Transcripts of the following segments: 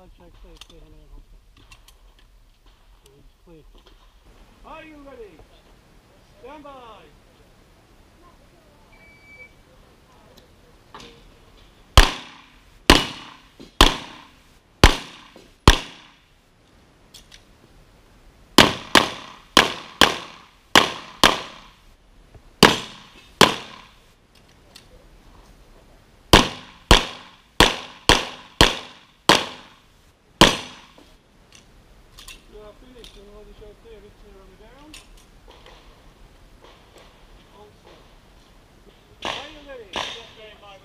Line check, stay clear, hand on It's clear. Are you ready? Stand by. You and all the show clear. It's clear on the ground. Also. Are you ready? Stand by.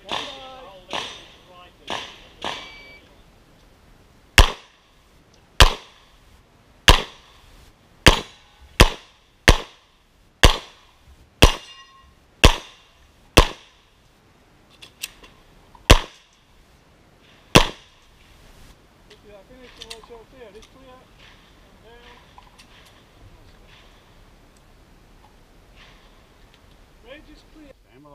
If you are finished and all the show clear, clear. Down. Is clear. Stand by.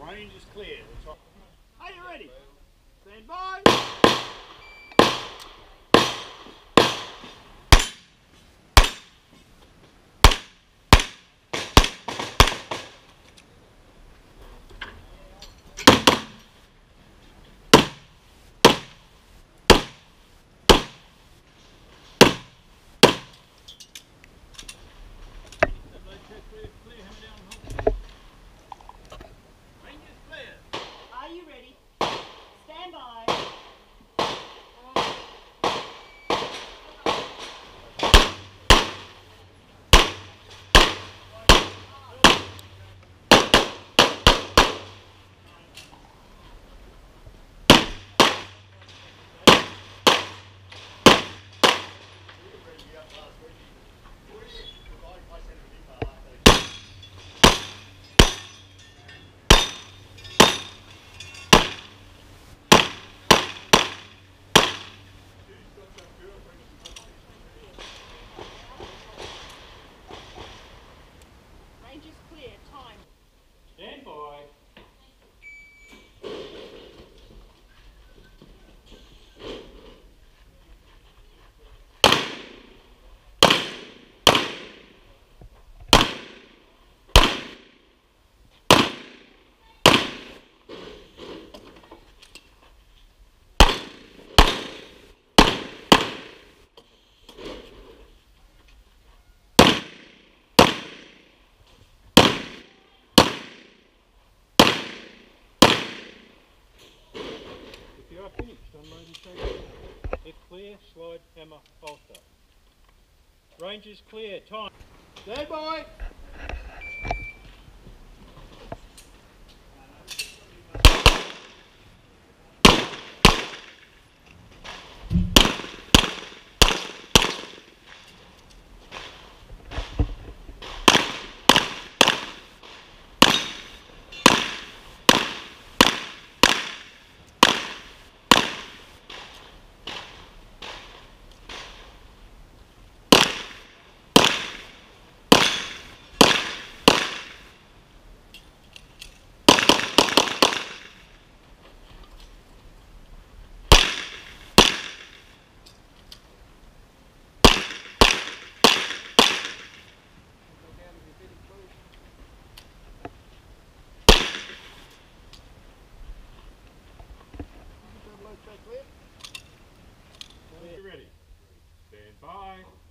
Range is clear. Stand by. Range is clear. Are you ready? Stand by. Range is clear. Time. Stand by. If you are finished, unload and check. If clear, slide, hammer, holster. Range is clear. Time. Stand by. clear? Are you ready? Stand by.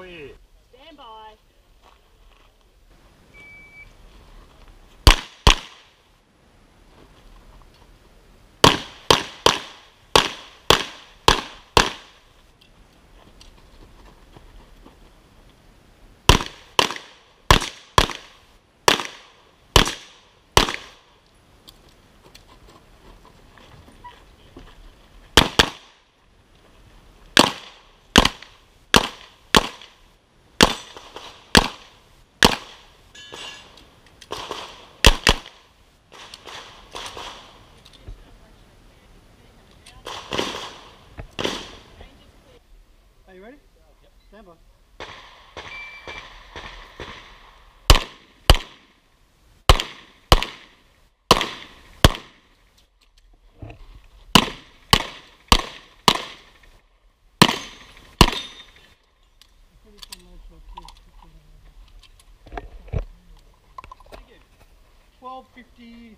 quick. Stand by. Twelve fifty